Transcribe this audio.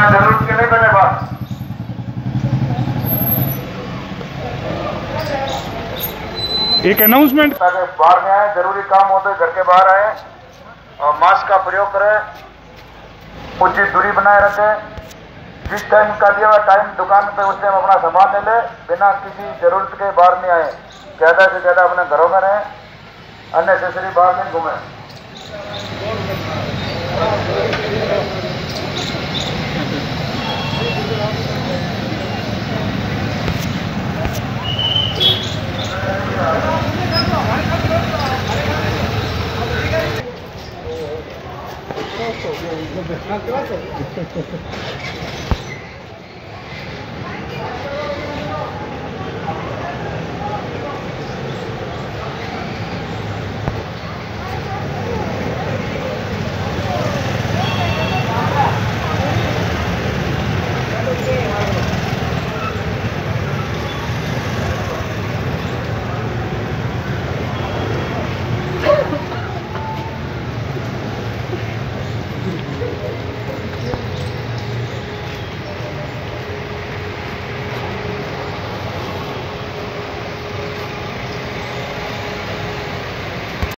बिना ज़रूरत के नहीं बने बात एक अनाउंसमेंट ताकि बाहर में आए ज़रूरी काम हो तो घर के बाहर आए और मास्क का प्रयोग करें उचित दूरी बनाए रखें। जिस टाइम का दिया हुआ टाइम दुकान पे उस टाइम अपना सामान ले ले बिना किसी ज़रूरत के बाहर नहीं आए। ज़्यादा से ज़्यादा अपने घरों में रहें अननेसेसरी बाहर नहीं घूमें। もう全部なんと。